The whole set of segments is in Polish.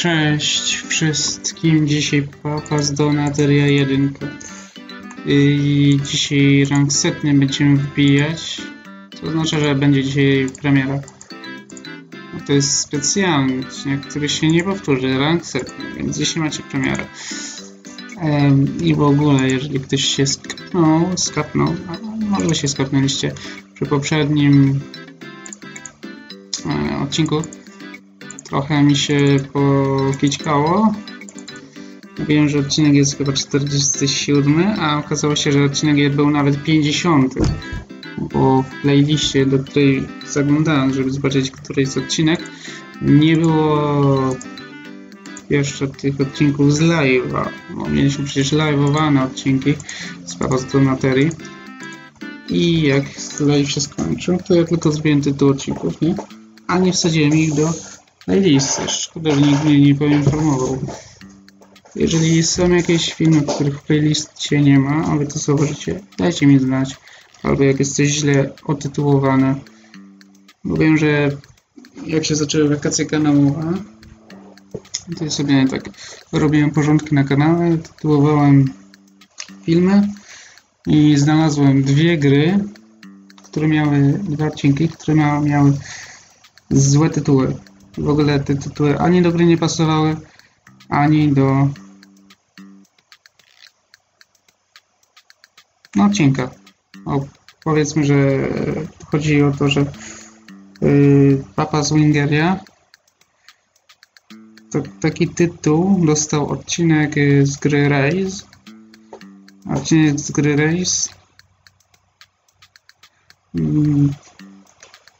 Cześć wszystkim, dzisiaj Papas Donateria 1 i dzisiaj rank setny będziemy wbijać, to znaczy, że będzie dzisiaj premiera. No to jest specjalny odcinek, który się nie powtórzy, rank setny, więc dzisiaj macie premierę. I w ogóle, jeżeli ktoś się skapnął, skapnął, może się skapnęliście przy poprzednim e, odcinku, trochę mi się pokićkało. Wiem, że odcinek jest chyba 47, a okazało się, że odcinek był nawet 50. Bo w playliście, do której zaglądałem, żeby zobaczyć, który jest odcinek, nie było jeszcze tych odcinków z live'a. No, mieliśmy przecież live'owane odcinki z Papas materii. I jak live się skończył, to ja tylko zbiłem tytuł odcinków, nie? A nie wsadziłem ich do playlisty. Szkoda, że nikt mnie nie poinformował. Jeżeli są jakieś filmy, których w playlistie nie ma, a wy to zobaczycie, dajcie mi znać. Albo jak jest coś źle otytułowane. Bo wiem, że jak się zaczęły wakacje kanałowe, to ja sobie tak robiłem porządki na kanale, tytułowałem filmy i znalazłem dwie gry, które miały, dwa odcinki, które miały złe tytuły. W ogóle te tytuły ani do gry nie pasowały, ani do no, odcinka. O, powiedzmy, że chodzi o to, że yy, Papa z Wingeria to, taki tytuł dostał odcinek y, z gry Race. Odcinek z gry Race. Mm,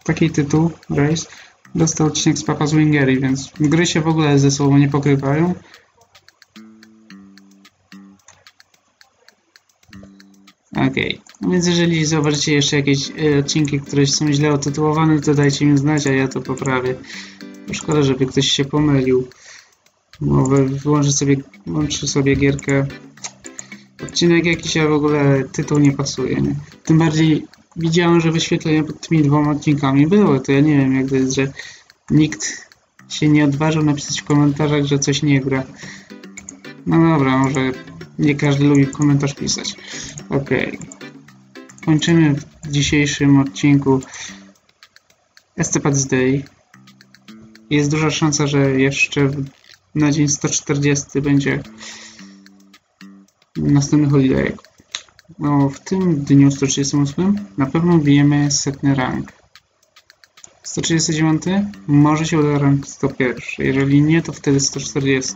taki tytuł Race dostał odcinek z Papa Zwingery, więc gry się w ogóle ze sobą nie pokrywają. Ok, no więc jeżeli zobaczycie jeszcze jakieś y, odcinki, które są źle otytułowane, to dajcie mi znać, a ja to poprawię. Szkoda, żeby ktoś się pomylił. No, wyłączy sobie, włączy sobie gierkę. Odcinek jakiś, a w ogóle tytuł nie pasuje, nie? Tym bardziej widziałem, że wyświetlenia pod tymi dwoma odcinkami były, to ja nie wiem jak to jest, że nikt się nie odważył napisać w komentarzach, że coś nie gra. No dobra, może nie każdy lubi komentarz pisać. Ok. Kończymy w dzisiejszym odcinku Estepad's Day. Jest duża szansa, że jeszcze na dzień 140 będzie następny holiday. No, w tym dniu 138 na pewno bijemy setny rank. 139 może się uda rank 101. Jeżeli nie, to wtedy 140.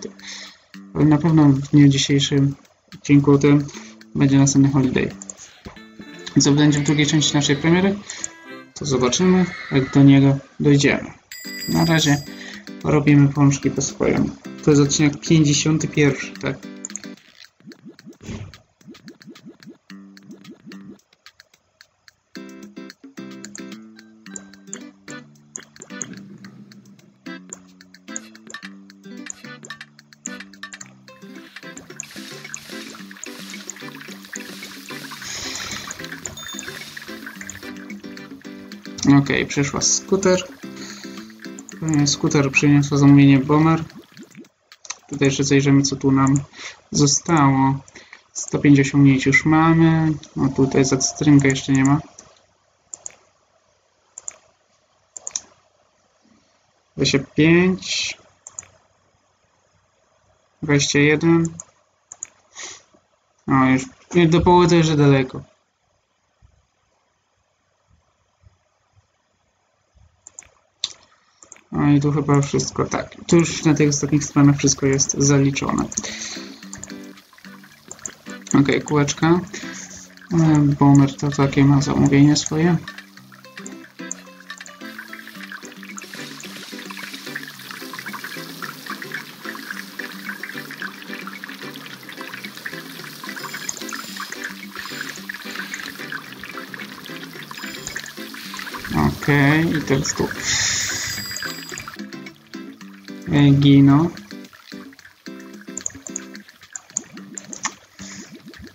Ale na pewno w dniu dzisiejszym odcinku tym będzie następny holiday. Co będzie w drugiej części naszej premiery, to zobaczymy, jak do niego dojdziemy. Na razie robimy pączki po swojemu. To jest odcinek 51, tak? Ok, przyszła skuter. E, skuter przyniosła zamówienie Bomber. Tutaj jeszcze zajrzymy, co tu nam zostało. 105 osiągnięć już mamy. No tutaj za strynkę jeszcze nie ma. 25 21 No już do połowy to jeszcze daleko. No i tu chyba wszystko, tak. Tu już na tych ostatnich stronach wszystko jest zaliczone. Ok, kółeczka. E, Bomer to takie ma zamówienie swoje. Ok, i teraz tu. E, Gino,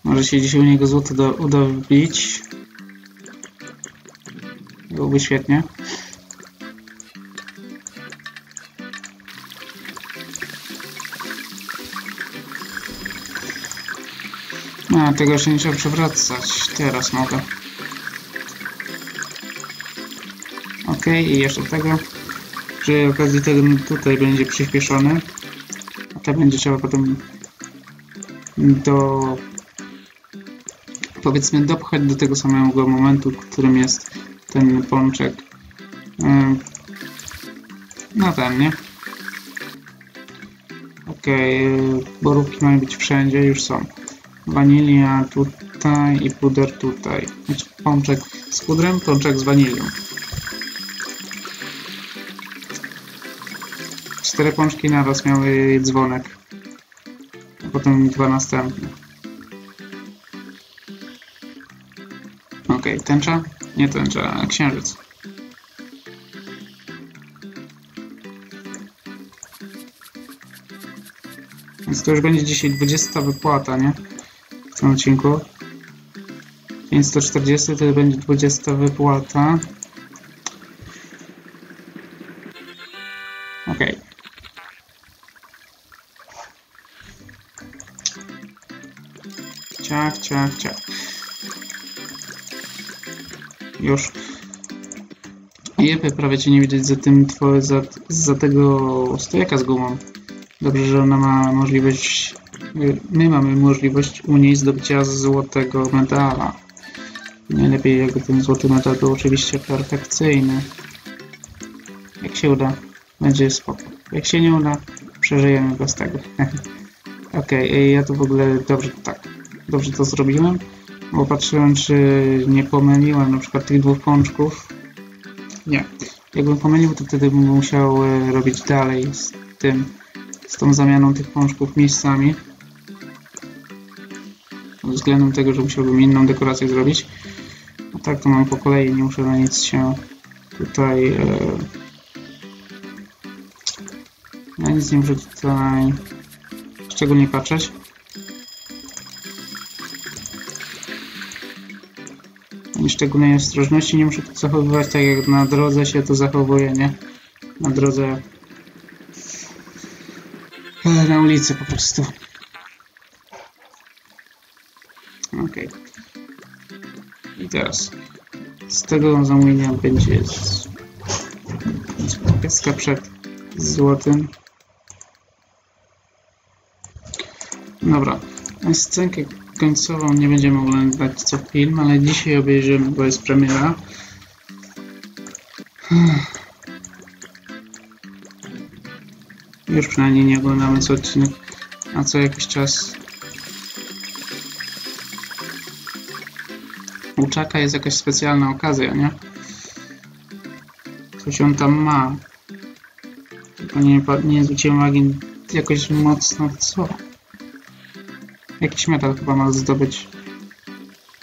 Może się dzisiaj u niego złoto do, uda wbić. Byłoby świetnie. No, a, tego jeszcze nie trzeba przewracać. Teraz mogę. Ok, i jeszcze tego. Przy okazji tego tutaj będzie przyspieszony. A to będzie trzeba potem do powiedzmy dopchać do tego samego momentu, którym jest ten pączek. No ten, nie? Okej, okay, borówki mają być wszędzie, już są. Wanilia tutaj i puder tutaj. Znaczy pączek z pudrem, pączek z wanilią. Cztery pączki naraz miały dzwonek. A potem dwa następne. Okej, okay, tęcza? Nie tęcza, księżyc. Więc to już będzie dzisiaj 20 wypłata, nie? W tym odcinku. 540 to będzie 20 wypłata. Ok. Ciach, ciach, ciach. Już. Jepy, prawie cię nie widać za tym, twoje, za, za tego stojaka z gumą. Dobrze, że ona ma możliwość, my mamy możliwość u niej zdobycia złotego medala. Najlepiej jakby ten złoty medal był oczywiście perfekcyjny. Jak się uda, będzie spoko. Jak się nie uda, przeżyjemy bez tego. Okej, okay, ja to w ogóle dobrze tak, dobrze to zrobiłem, bo patrzyłem, czy nie pomyliłem na przykład tych dwóch pączków. Nie. Jakbym pomylił, to wtedy bym musiał robić dalej z tym z tą zamianą tych pączków miejscami. Względem tego, że musiałbym inną dekorację zrobić. A tak to mam po kolei, nie muszę na nic się tutaj... E, na nic nie muszę tutaj szczególnie patrzeć. Ani szczególnej ostrożności nie muszę zachowywać, tak jak na drodze się to zachowuje, nie? Na drodze na ulicy po prostu. Ok. I teraz z tego zamówienia będzie z, z pieska przed złotym. Dobra, scenkę końcową nie będziemy oglądać co film, ale dzisiaj obejrzymy, bo jest premiera. Już przynajmniej nie oglądamy co odcinek, a co jakiś czas. U Czaka jest jakaś specjalna okazja, nie? Coś on tam ma. Tylko nie, nie zwróciłem uwagi jakoś mocno co. Jakiś metal chyba ma zdobyć.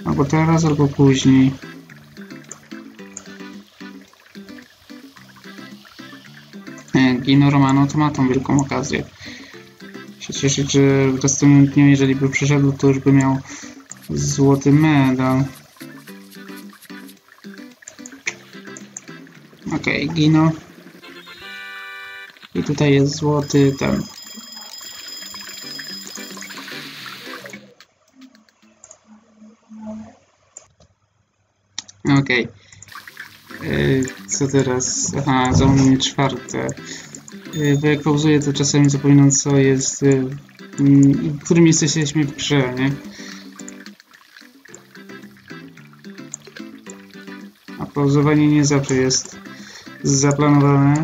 Albo teraz, albo później. Gino Romano to ma tą wielką okazję. Się cieszyć, że w następnym dniu, jeżeli by przyszedł, to już by miał złoty medal. Ok, Gino. I tutaj jest złoty ten. Ok. Co teraz? Aha, zamówienie czwarte. Y, bo jak pauzuję, to czasami zapominam, co jest, y, w którym miejscu jesteśmy w grze, nie? A pauzowanie nie zawsze jest zaplanowane.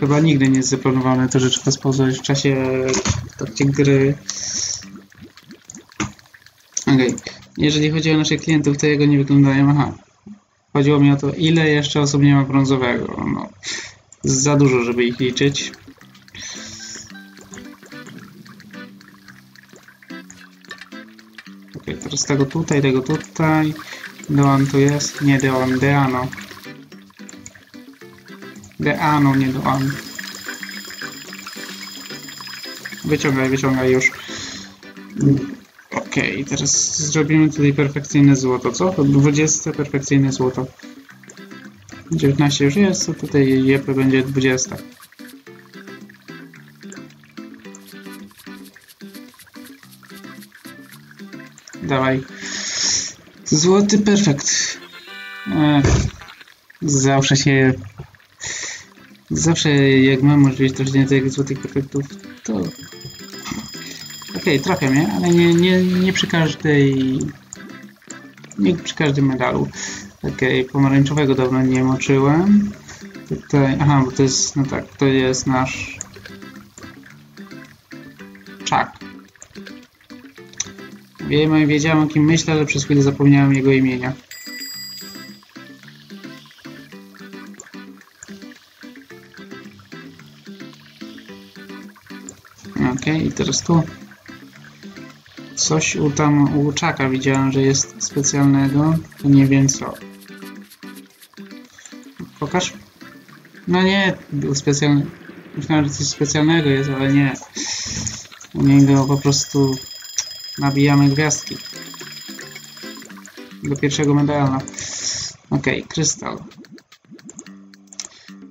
Chyba nigdy nie jest zaplanowane to, że trzeba spauzować w czasie w trakcie gry. Ok. Jeżeli chodzi o naszych klientów, to jego nie wyglądają. Aha. Chodziło mi o to, ile jeszcze osób nie ma brązowego. No, za dużo, żeby ich liczyć. Ok, teraz tego tutaj, tego tutaj. Deon tu jest. Nie Deon, Deano. Deano, nie Deon. Wyciągaj, wyciągaj już. Ok, teraz zrobimy tutaj perfekcyjne złoto, co? To 20 perfekcyjne złoto. 19 już jest, to tutaj JP będzie 20. Dawaj. Złoty perfekt. Zawsze się... Zawsze jak mam możliwość troszkę tych złotych perfektów, to... Okej, okay, trafia mnie, ale nie, nie, nie przy każdej... Nie przy każdym medalu. Okej, okay, pomarańczowego dawno nie moczyłem. Tutaj, aha, bo to jest, no tak, to jest nasz Chuck. Wiem, wiedziałem o kim myślę, ale przez chwilę zapomniałem jego imienia. Ok, i teraz tu. Coś u tam u Czaka widziałem, że jest specjalnego, nie wiem co. Pokaż. No nie, był specjalny. Myślałem, że coś specjalnego jest, ale nie. U niego po prostu nabijamy gwiazdki. Do pierwszego medala. Ok, krystal.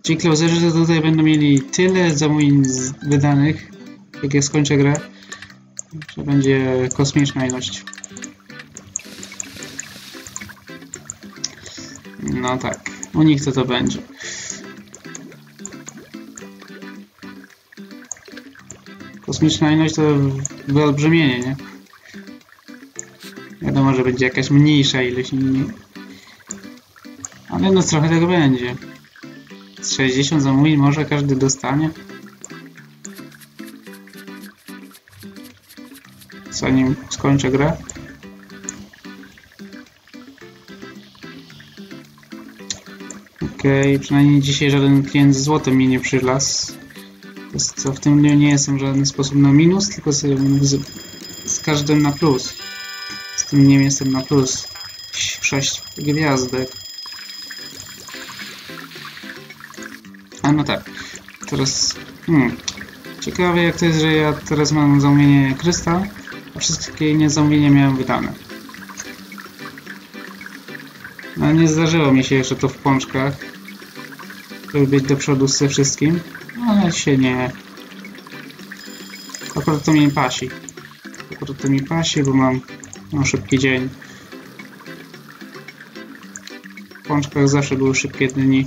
Ci closerzy tutaj będą mieli tyle zamówień wydanych, jak ja skończę grę, że będzie kosmiczna ilość. No tak, u nich to to będzie. Kosmiczna ilość to wyolbrzymienie, nie? Wiadomo, że będzie jakaś mniejsza ilość inni. Ale no trochę tego będzie. Z 60 zamówień może każdy dostanie. Zanim skończę grę. Okej, okay, przynajmniej dzisiaj żaden klient z złotem mi nie przylazł. Co w tym dniu nie jestem w żaden sposób na minus, tylko z, z, z każdym na plus. Z tym dniem jestem na plus. 6 gwiazdek. A no tak. Teraz... Hmm. Ciekawe jak to jest, że ja teraz mam zamówienie krystal, wszystkie zamówienia miałem wydane. No nie zdarzyło mi się jeszcze to w pączkach, żeby być do przodu ze wszystkim ale się nie... Akurat to mnie pasi. Akurat to mi pasi, bo mam, mam szybki dzień. W pączkach zawsze były szybkie dni.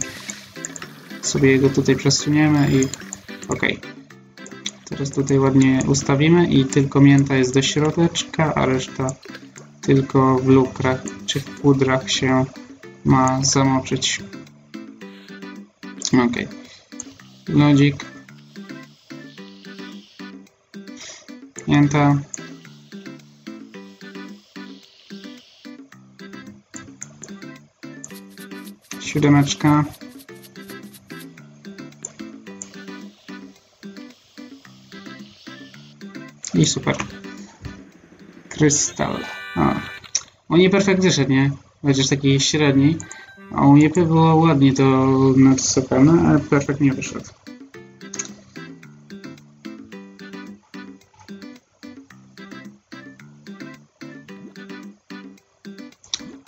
Sobie go tutaj przesuniemy i ok. Teraz tutaj ładnie ustawimy i tylko mięta jest do środeczka, a reszta tylko w lukrach czy w pudrach się ma zamoczyć. Ok lodzik. Pięta siódemeczka i super krystal a. o nie perfekt wyszedł, nie? chociaż taki średni a u niepy było ładnie to nadsypane, ale perfekt nie wyszedł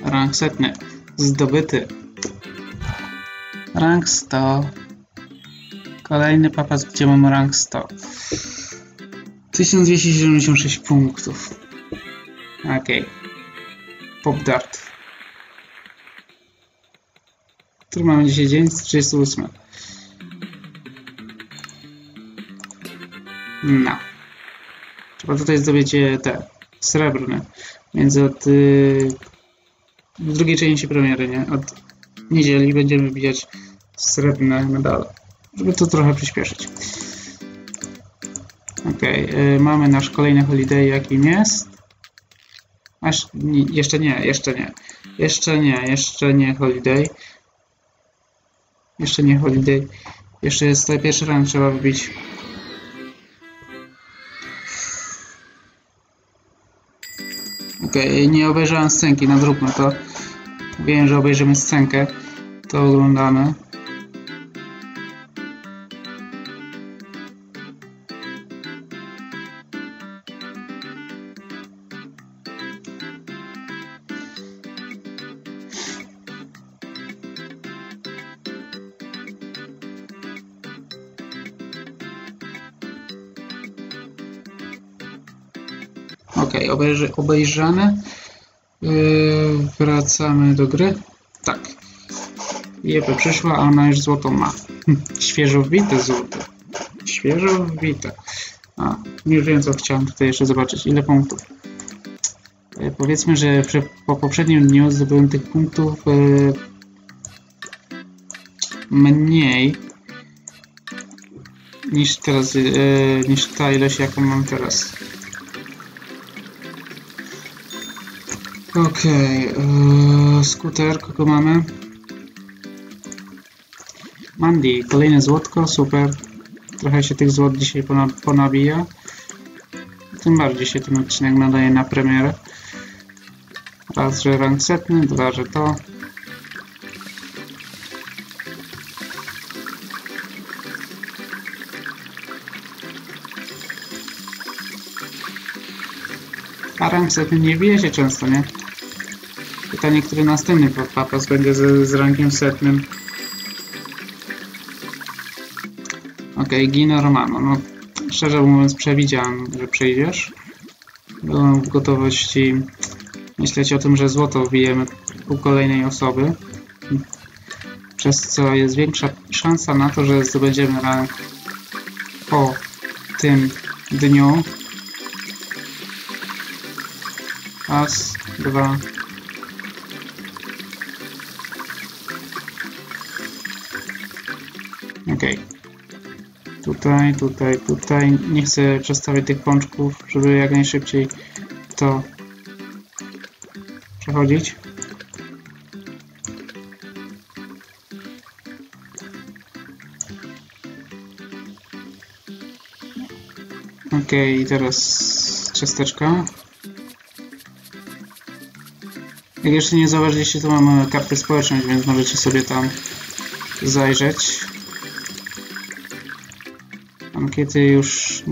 Rank setny. Zdobyty. Rank 100. Kolejny papas, gdzie mam rank 100. 1276 punktów. Ok. Pop Dart. Który mamy dzisiaj dzień? 38. No. Trzeba tutaj zdobyć te srebrne. Między od y, w drugiej części premiery, nie? Od niedzieli będziemy wbijać srebrne medale, żeby to trochę przyspieszyć. Ok, yy, mamy nasz kolejny holiday, jakim jest. Aż, nie, jeszcze nie, jeszcze nie. Jeszcze nie, jeszcze nie holiday. Jeszcze nie holiday. Jeszcze jest pierwszy rang trzeba wybić. Okej, nie obejrzałem scenki, no zróbmy to. Wiem, że obejrzymy scenkę. To oglądamy. Ok, obejrzy, obejrzane. Yy, wracamy do gry. Tak. Jepy przyszła, a ona już złoto ma. Świeżo wbite złoto. Świeżo wbite. A, już wiem co chciałem tutaj jeszcze zobaczyć. Ile punktów? Yy, powiedzmy, że przy, po poprzednim dniu zdobyłem tych punktów yy, mniej niż teraz, yy, niż ta ilość jaką mam teraz. Okej, okay, skuter, kogo mamy? Mandy, kolejne złotko, super. Trochę się tych złot dzisiaj pona ponabija. Tym bardziej się ten odcinek nadaje na premierę. Raz, że rank setny, dwa, że to. A rank setny nie bije się często, nie? Pytanie, który następny papas będzie z, z rankiem setnym. Ok, Gino Romano. No, szczerze mówiąc, przewidziałem, że przyjdziesz. Byłem w gotowości myśleć o tym, że złoto wbijemy u kolejnej osoby. Przez co jest większa szansa na to, że zdobędziemy rank po tym dniu. Raz, dwa, Ok. Tutaj, tutaj, tutaj. Nie chcę przestawiać tych pączków, żeby jak najszybciej to przechodzić. Ok, i teraz ciasteczka. Jak jeszcze nie zauważyliście, to mamy kartę społeczność, więc możecie sobie tam zajrzeć. Ankiety już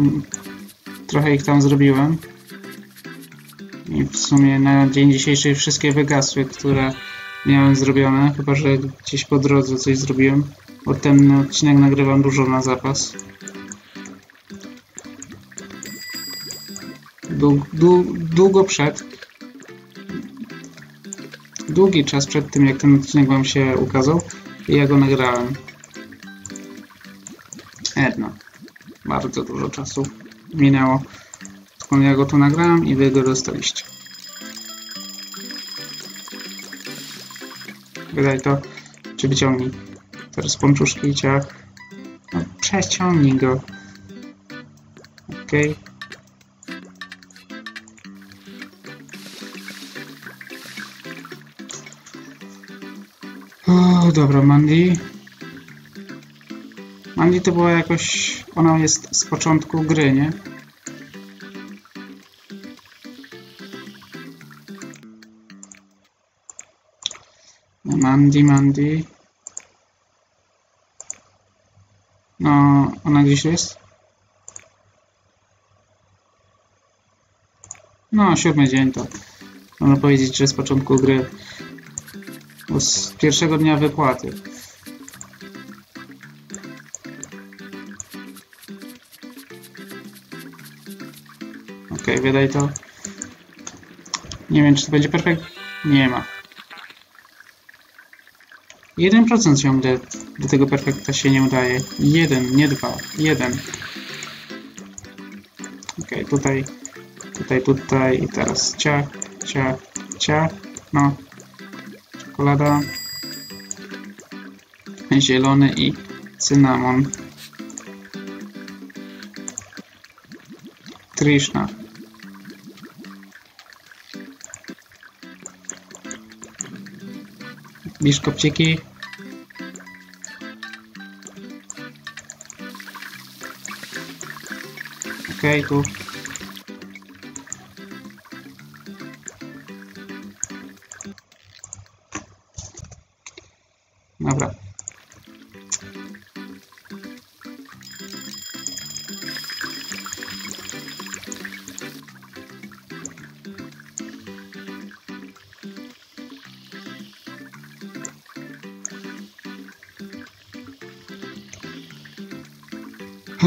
trochę ich tam zrobiłem. I w sumie na dzień dzisiejszy wszystkie wygasły, które miałem zrobione, chyba że gdzieś po drodze coś zrobiłem, bo ten odcinek nagrywam dużo na zapas. Dług, dług, długo przed, długi czas przed tym, jak ten odcinek wam się ukazał, ja go nagrałem. Edno. Bardzo dużo czasu minęło, skąd ja go tu nagrałem i wy go dostaliście. Wydaj to, czy wyciągnij. Teraz pączuszki i ciach. No, przeciągnij go. Ok. Dobra, Mandy. Mandy to była jakoś... Ona jest z początku gry, nie? Mandy, Mandy. No, ona gdzieś jest? No, siódmy dzień to można powiedzieć, że z początku gry. Z pierwszego dnia wypłaty. Ok, wydaj to. Nie wiem, czy to będzie perfekt. Nie ma. 1% ciągle do tego perfekta się nie udaje. 1, nie 2. 1. Ok, tutaj, tutaj, tutaj i teraz ciach, ciach, ciach. No. Czekolada. Zielony i cynamon. Trishna. Biszkopciki. Okej, okay, tu.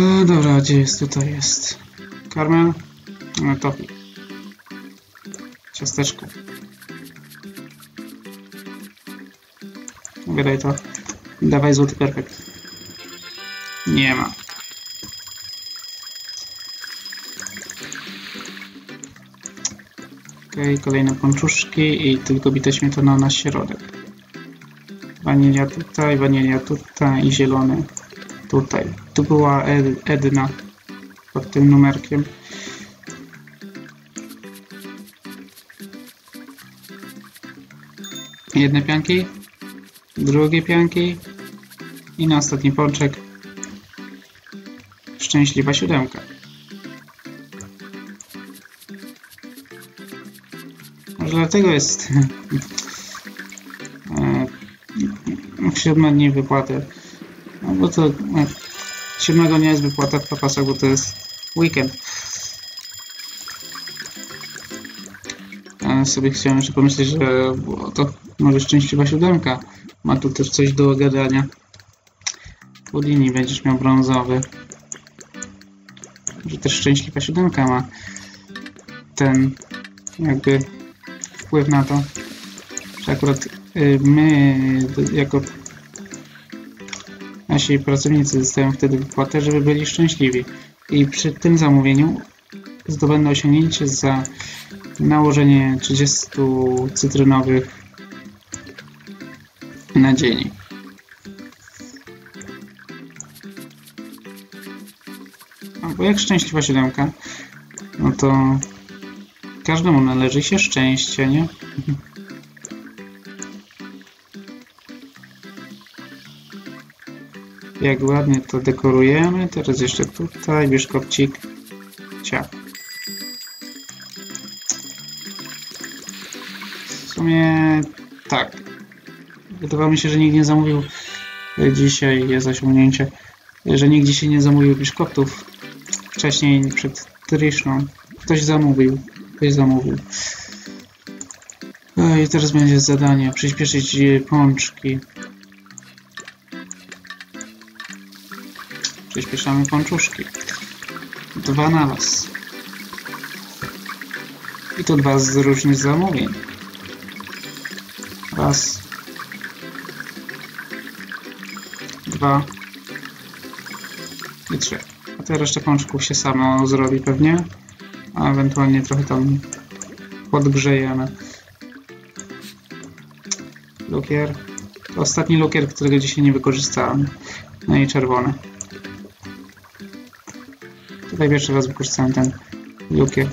E, dobra, gdzie jest? Tutaj jest. Carmen? No, Topi. Ciasteczko. Wydaj to. Dawaj złoty perfekt. Nie ma. Okej, kolejne pączuszki i tylko bita śmietana na środek. Wanilia tutaj, wanilia tutaj i zielony tutaj. Tu była Ed Edna pod tym numerkiem. Jedne pianki, drugie pianki i na ostatni pączek szczęśliwa siódemka. Może dlatego jest e, siódme dni wypłaty. No bo to no, siódmego nie jest wypłata w papasach, bo to jest weekend. Ja sobie chciałem jeszcze pomyśleć, że to może szczęśliwa siódemka. Ma tu też coś do gadania. Houdini będziesz miał brązowy. Że też szczęśliwa siódemka ma ten jakby wpływ na to, że akurat y, my jako nasi pracownicy dostają wtedy wypłatę, żeby byli szczęśliwi. I przy tym zamówieniu zdobędą osiągnięcie za nałożenie 30 cytrynowych na dzień. No, bo jak szczęśliwa siódemka, no to każdemu należy się szczęście, nie? Jak ładnie to dekorujemy. Teraz jeszcze tutaj biszkopcik. Ciach. W sumie tak. Wydawało mi się, że nikt nie zamówił dzisiaj jest osiągnięcie, że nikt dzisiaj nie zamówił biszkoptów wcześniej przed Trishną. Ktoś zamówił. Ktoś zamówił. No I teraz będzie zadanie. Przyspieszyć pączki. Przyspieszamy pączuszki. Dwa na was. I to dwa z różnych zamówień. Raz. Dwa. I trzy. A te resztę pączków się samo zrobi pewnie. A ewentualnie trochę tam podgrzejemy. Lukier. To ostatni lukier, którego dzisiaj nie wykorzystałem. No i czerwony. Tutaj pierwszy raz wykorzystałem ten lukier.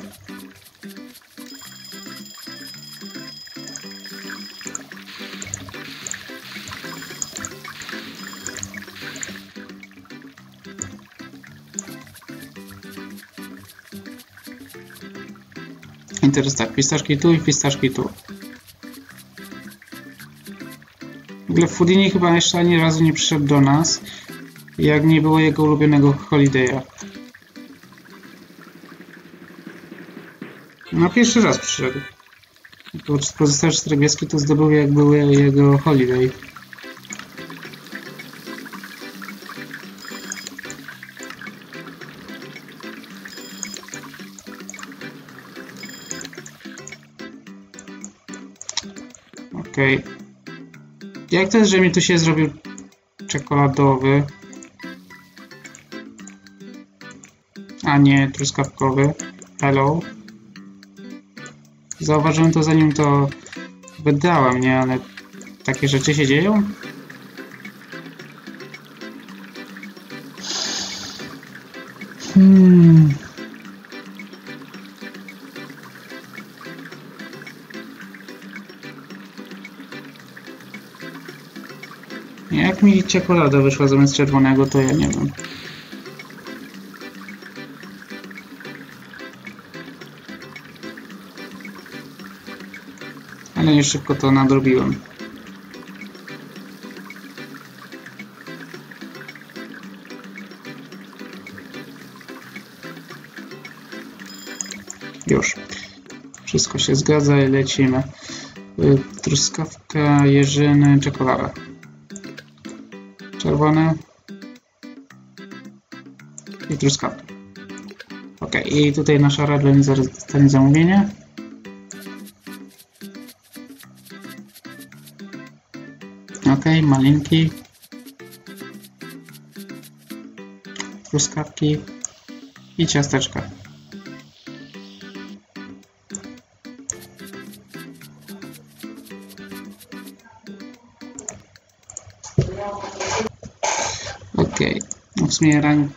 I teraz tak, pistaszki tu i pistaszki tu. W ogóle Foodini chyba jeszcze ani razu nie przyszedł do nas, jak nie było jego ulubionego Holiday'a. No pierwszy raz przyszedł. Bo pozostałe cztery gwiazdki to zdobył jak były jego Holiday. Okej. Okay. Jak to jest, że mi tu się zrobił czekoladowy, a nie truskawkowy? Hello? Zauważyłem to zanim to wydałem, nie? Ale takie rzeczy się dzieją? Hmm. Jak mi czekolada wyszła zamiast czerwonego, to ja nie wiem. Nie szybko to nadrobiłem. Już. Wszystko się zgadza i lecimy. Truskawka, jeżyny, czekolada. Czerwone. I truskawka. Ok, i tutaj nasza Redline zaraz dostanie zamówienie. Ok, malinki. Truskawki. I ciasteczka. Okej. No w sumie rang...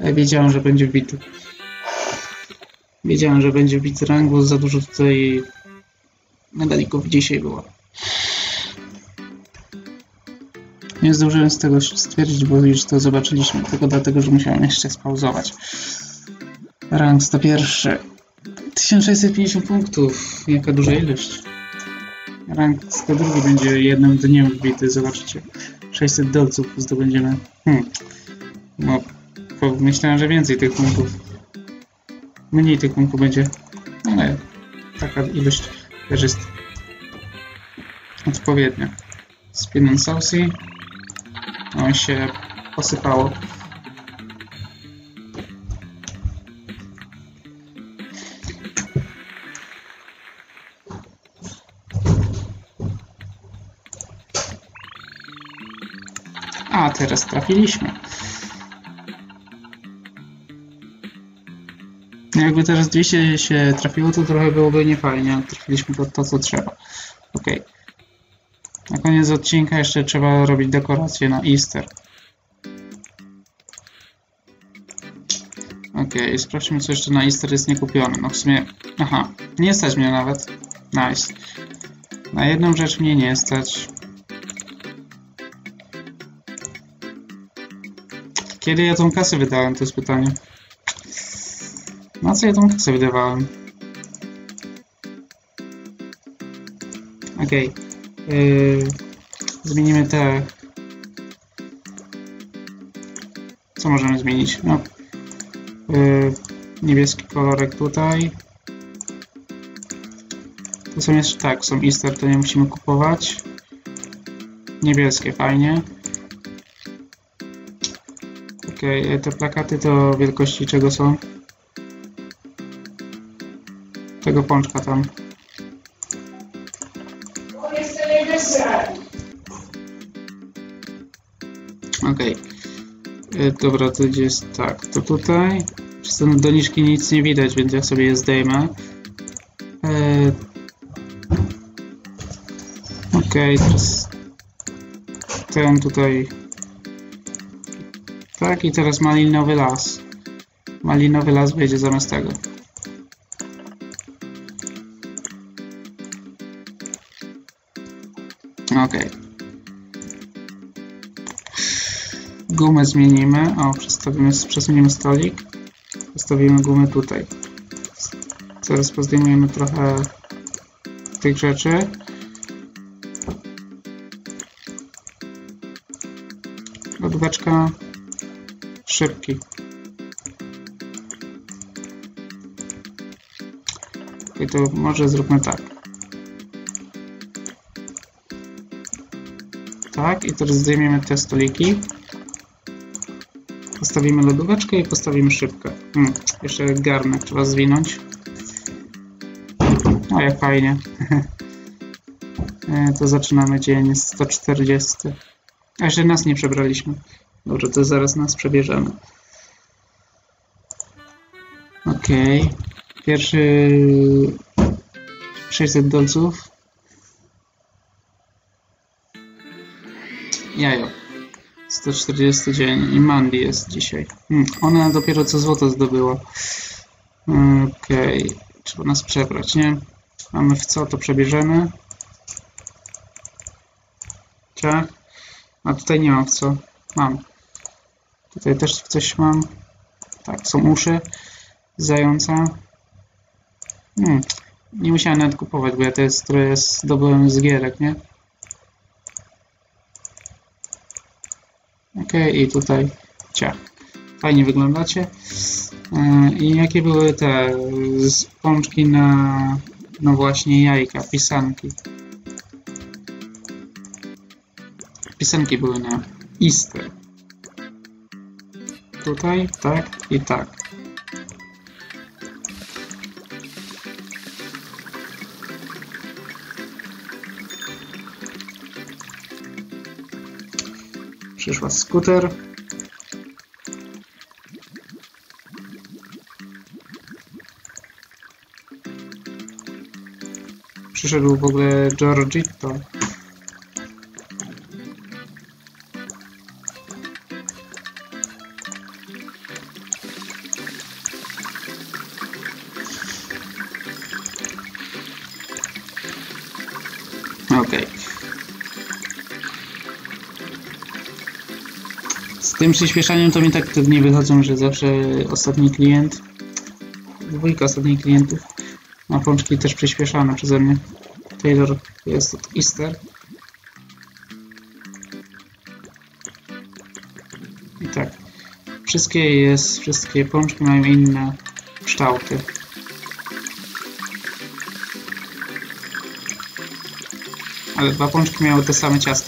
Ja wiedziałem, że będzie bity. Wiedziałem, że będzie bity rangu. Za dużo tutaj medalików dzisiaj było. Nie zdążyłem z tego stwierdzić, bo już to zobaczyliśmy, tylko dlatego, że musiałem jeszcze spauzować. Rank 101. 1650 punktów. Jaka duża ilość. Rank 102 będzie jednym dniem wbity, zobaczycie. 600 dolców zdobędziemy. Hmm. No, myślałem, że więcej tych punktów. Mniej tych punktów będzie, ale taka ilość też jest odpowiednia. Spin and saucy. On się posypało. A, teraz trafiliśmy. Jakby teraz 200 się trafiło, to trochę byłoby niefajnie, trafiliśmy to, to co trzeba. Ok. Na koniec odcinka jeszcze trzeba robić dekoracje na Easter. Ok, sprawdźmy co jeszcze na Easter jest niekupione. No w sumie... Aha, nie stać mnie nawet. Nice. Na jedną rzecz mnie nie stać. Kiedy ja tą kasę wydałem, to jest pytanie. Na co ja tą kasę wydawałem? Okej. Okay. Yy, zmienimy te... Co możemy zmienić? No. Yy, niebieski kolorek tutaj. To są jeszcze tak, są Easter, to nie musimy kupować. Niebieskie, fajnie. Okej, okay, te plakaty to wielkości czego są? Tego pączka tam. Dobra, to gdzie jest tak, to tutaj. Przez te doniczki nic nie widać, więc ja sobie je zdejmę. E... Okej, okay, teraz ten tutaj tak, i teraz malinowy las. Malinowy las wyjdzie zamiast tego. Gumę zmienimy. O, przestawimy, przesuniemy stolik. Postawimy gumę tutaj. Teraz pozdejmujemy trochę tych rzeczy. Lodóweczka szybki. I to może zróbmy tak. Tak, i teraz zdejmiemy te stoliki. Postawimy lodóweczkę i postawimy szybkę. Hmm, jeszcze garnek trzeba zwinąć. O, jak fajnie. E, to zaczynamy dzień 140. A jeszcze nas nie przebraliśmy. Dobrze, to zaraz nas przebierzemy. Ok. Pierwszy 600 dolców. Jajo. 140 dzień i Mandy jest dzisiaj. Hmm, ona dopiero co złoto zdobyła. Okej. Okay. Trzeba nas przebrać, nie? Mamy w co, to przebierzemy. Ciach. A tutaj nie mam w co. Mam. Tutaj też coś mam. Tak, są uszy zająca. Hmm. Nie musiałem nawet kupować, bo ja te stroje zdobyłem z gierek, nie? Ok, i tutaj ciach. Fajnie wyglądacie. E, I jakie były te pączki na, no właśnie, jajka, pisanki. Pisanki były na Easter tutaj, tak i tak. Przyszła skuter. Przyszedł w ogóle Giorgito. Tym przyspieszaniem to mi tak nie wychodzą, że zawsze ostatni klient, dwójka ostatnich klientów ma pączki też przyspieszane przeze mnie. Taylor jest od Easter. I tak. Wszystkie jest, wszystkie pączki mają inne kształty. Ale dwa pączki miały te same ciasta.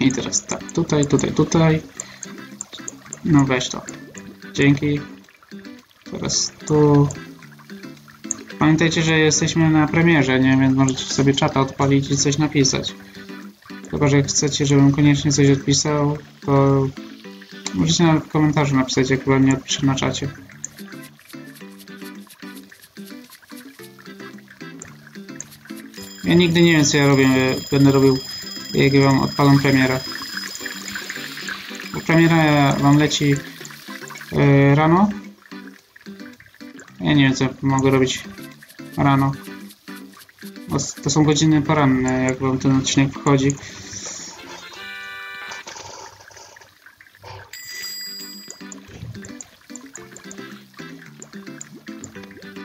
I teraz tak, tutaj, tutaj, tutaj. No weź to. Dzięki. Teraz tu. Pamiętajcie, że jesteśmy na premierze, nie? Więc możecie sobie czata odpalić i coś napisać. Chyba, że chcecie, żebym koniecznie coś odpisał, to możecie nawet w komentarzu napisać, jak wam nie odpiszę na czacie. Ja nigdy nie wiem, co ja robię, będę robił, jak wam odpalam premierę. Bo premiera wam leci yy, rano. Ja nie wiem, co mogę robić rano. Bo to są godziny poranne, jak wam ten odcinek wchodzi.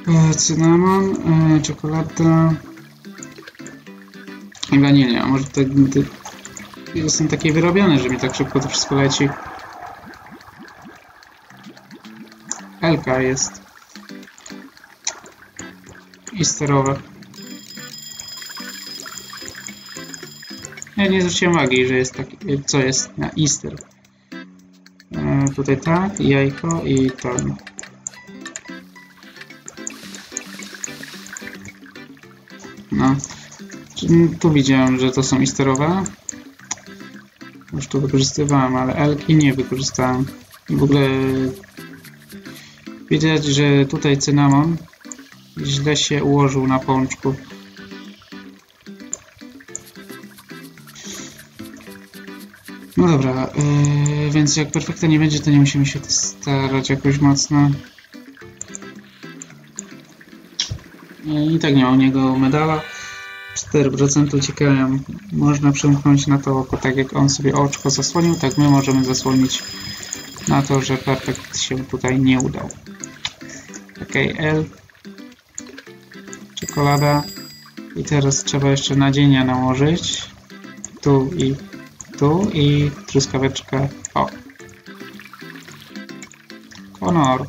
E, Cynamon, e, czekolada i wanilia. Może to, to jestem taki wyrobiony, że mi tak szybko to wszystko leci. Elka jest Easterowe. Ja nie zwróciłem uwagi, że jest taki, co jest na Easter. E, tutaj tak, jajko i ten. No. Tu widziałem, że to są easterowe. Już tu wykorzystywałem, ale elki nie wykorzystałem. I w ogóle widać, że tutaj cynamon źle się ułożył na pączku. No dobra, yy, więc jak perfekta nie będzie, to nie musimy się starać jakoś mocno. I tak nie ma u niego medala. 4% uciekają. Można przymknąć na to oko, tak jak on sobie oczko zasłonił, tak my możemy zasłonić na to, że perfekt się tutaj nie udał. Ok, L. Czekolada. I teraz trzeba jeszcze nadzienia nałożyć. Tu i tu i truskaweczkę. O. Honor.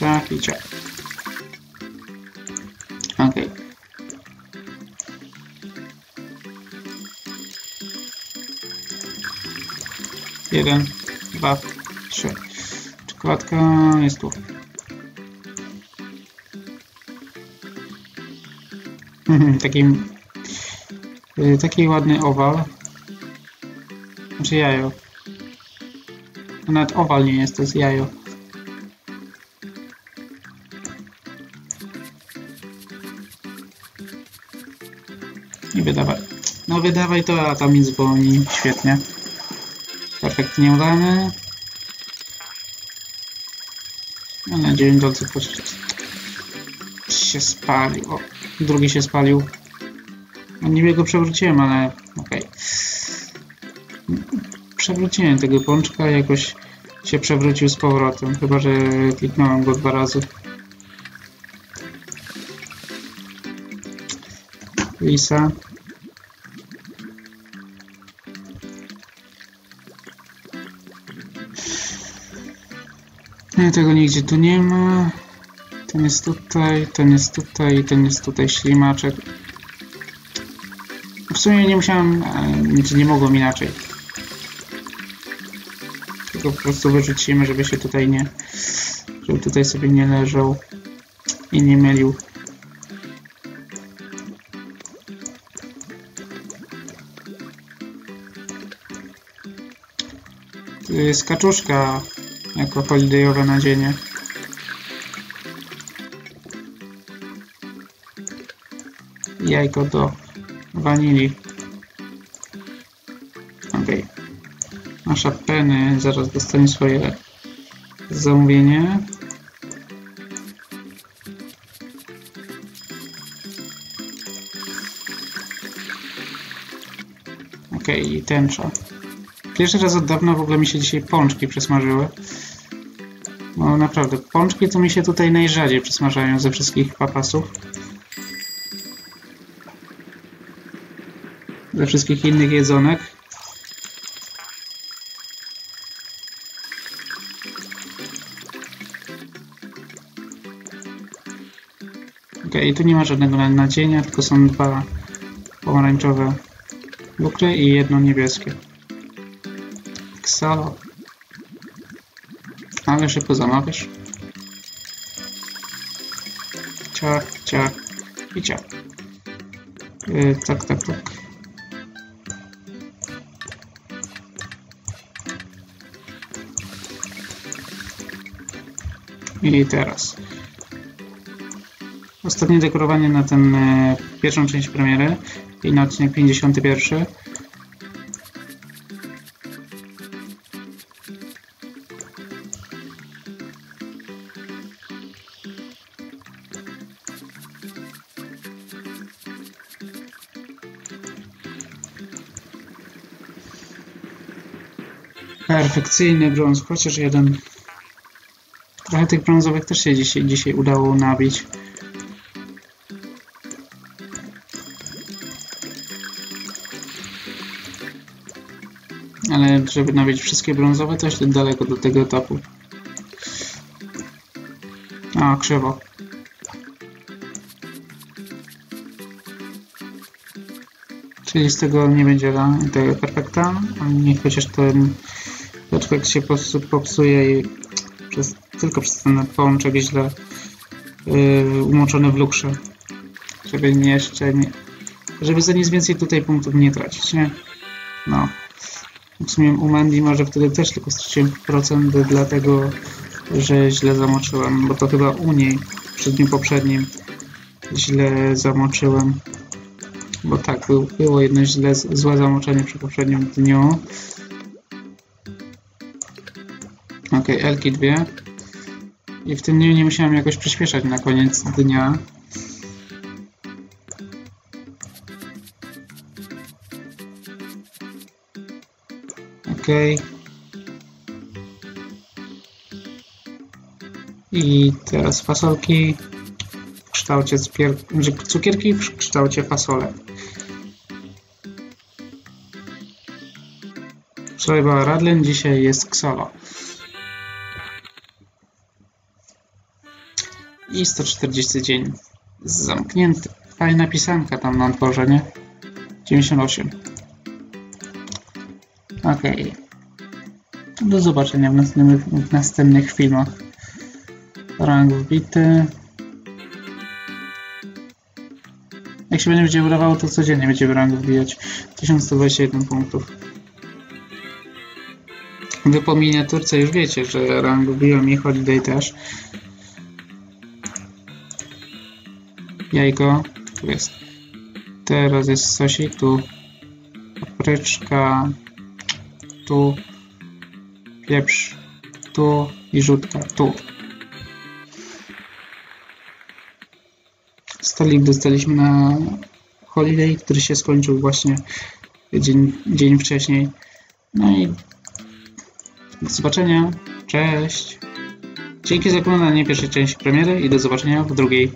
Ciach i ciach. Ok. Jeden, dwa, trzy. Czekoladka jest tu. taki, taki ładny owal. Znaczy jajo. Nawet owal nie jest, to jest jajo. No wydawaj to, a tam mi dzwoni. Świetnie. Perfekt nieudany. Mam nadzieję, że dolce się spalił. O, drugi się spalił. No niby go przewróciłem, ale okej. Okay. Przewróciłem tego pączka, jakoś się przewrócił z powrotem. Chyba, że kliknąłem go dwa razy. Lisa. Nie, tego nigdzie tu nie ma. Ten jest tutaj, ten jest tutaj, ten jest tutaj ślimaczek. W sumie nie musiałem, e, nie mogłem inaczej. Tylko po prostu wyrzucimy, żeby się tutaj nie, żeby tutaj sobie nie leżał i nie mylił. Tu jest kaczuszka jako holidayowe nadzienie. Jajko do wanilii. Ok. Nasza Penny zaraz dostanie swoje zamówienie. Ok, i tęcza. Pierwszy raz od dawna w ogóle mi się dzisiaj pączki przesmażyły. No naprawdę, pączki to mi się tutaj najrzadziej przesmażają ze wszystkich papasów. Ze wszystkich innych jedzonek. Ok, i tu nie ma żadnego nadzienia, tylko są dwa pomarańczowe lukry i jedno niebieskie. Ksalo. Ale szybko zamawiasz. Ciach, ciach i ciach. Yy, tak, tak, tak. I teraz. Ostatnie dekorowanie na ten e, pierwszą część premiery i na odcinek 51. Perfekcyjny brąz, chociaż jeden. Trochę tych brązowych też się dzisiaj, dzisiaj udało nabić. Ale żeby nabić wszystkie brązowe, to jeszcze daleko do tego etapu. A, krzywo. Czyli z tego nie będzie tego perfekta, niech chociaż ten doczek się popsuje i przez, tylko przez ten pączek źle yy, umoczony w lukrze. Żeby nie jeszcze nie, żeby za nic więcej tutaj punktów nie tracić, nie? No. W sumie u Mandy może wtedy też tylko straciłem procent, dlatego że źle zamoczyłem, bo to chyba u niej w dniu poprzednim źle zamoczyłem. Bo tak, był, było jedno źle, złe zamoczenie przy poprzednim dniu. Ok, Elki dwie. I w tym dniu nie musiałem jakoś przyspieszać na koniec dnia. Ok. I teraz fasolki w kształcie cukierki w kształcie fasolek. Wczoraj była Radlen, dzisiaj jest Xolo. I 140 dzień zamknięty. Fajna pisanka tam na dworze, nie? 98. Ok. Do zobaczenia w następnych, w następnych filmach. Rang wbity. Jak się będzie udawało, to codziennie będziemy rang wbijać. 1121 punktów. Wy po miniaturce już wiecie, że rang wbiłem i Holiday też. Jajko. Tu jest. Teraz jest sosik. Tu papryczka. Tu pieprz. Tu i rzutka. Tu. Stolik dostaliśmy na holiday, który się skończył właśnie dzień, dzień wcześniej. No i do zobaczenia. Cześć. Dzięki za oglądanie pierwszej części premiery i do zobaczenia w drugiej.